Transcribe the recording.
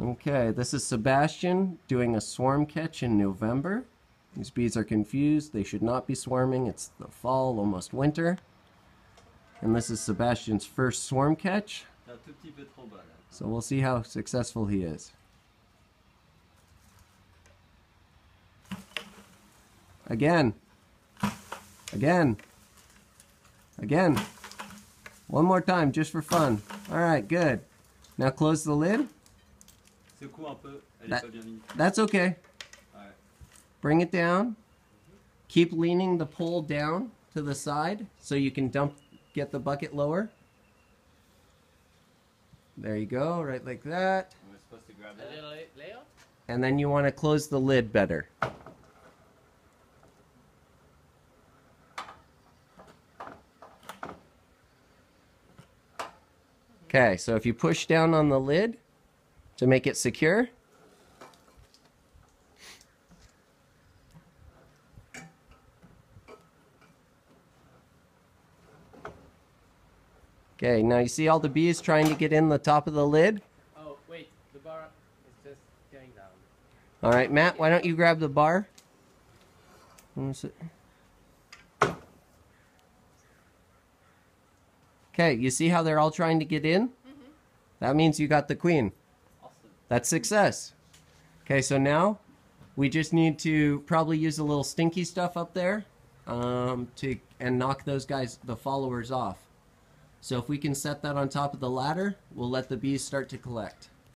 Okay, this is Sebastian doing a swarm catch in November. These bees are confused. They should not be swarming. It's the fall, almost winter. And this is Sebastian's first swarm catch. T'es un tout petit peu trop bas là. So we'll see how successful he is. Again. Again. Again. One more time, just for fun. Alright, good. Now close the lid. Secoue un peu, elle est pas bien mise. That's okay. Ouais. Bring it down. Keep leaning the pole down to the side so you can dump get the bucket lower. There you go, right like that. We're supposed to grab A that. little layer? And then you want to close the lid better. Okay, so if you push down on the lid to make it secure, Okay, now you see all the bees trying to get in the top of the lid? Oh, wait, the bar is just going down. All right, Matt, why don't you grab the bar? Let me see. Okay, you see how they're all trying to get in? Mhm. That means you got the queen. That's success. Okay, so now we just need to probably use a little stinky stuff up there um, to and knock those guys, the followers, off. So if we can set that on top of the ladder, we'll let the bees start to collect.